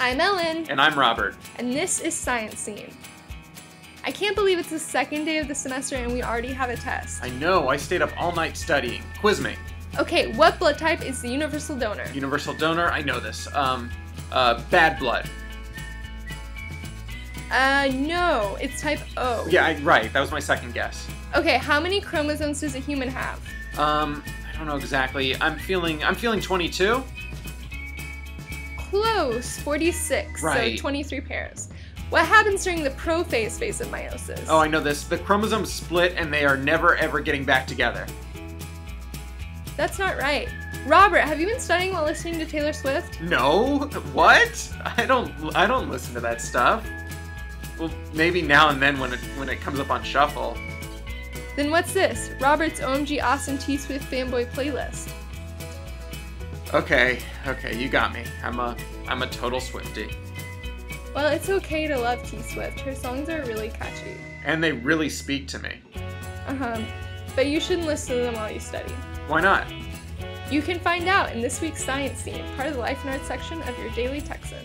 I'm Ellen, And I'm Robert. and this is Science Scene. I can't believe it's the second day of the semester and we already have a test. I know, I stayed up all night studying. Quiz me. Okay, what blood type is the universal donor? Universal donor, I know this. Um, uh, bad blood. Uh, no, it's type O. Yeah, I, right, that was my second guess. Okay, how many chromosomes does a human have? Um, I don't know exactly. I'm feeling, I'm feeling 22. Close, 46, Right. so 23 pairs. What happens during the prophase phase of meiosis? Oh, I know this. The chromosomes split and they are never ever getting back together. That's not right. Robert, have you been studying while listening to Taylor Swift? No? What? I don't, I don't listen to that stuff. Well, maybe now and then when it, when it comes up on shuffle. Then what's this? Robert's OMG Awesome T Swift fanboy playlist. Okay, okay, you got me. I'm a, I'm a total Swifty. Well, it's okay to love T Swift. Her songs are really catchy. And they really speak to me. Uh huh. But you shouldn't listen to them while you study. Why not? You can find out in this week's Science Scene, part of the Life and Art section of your Daily Texan.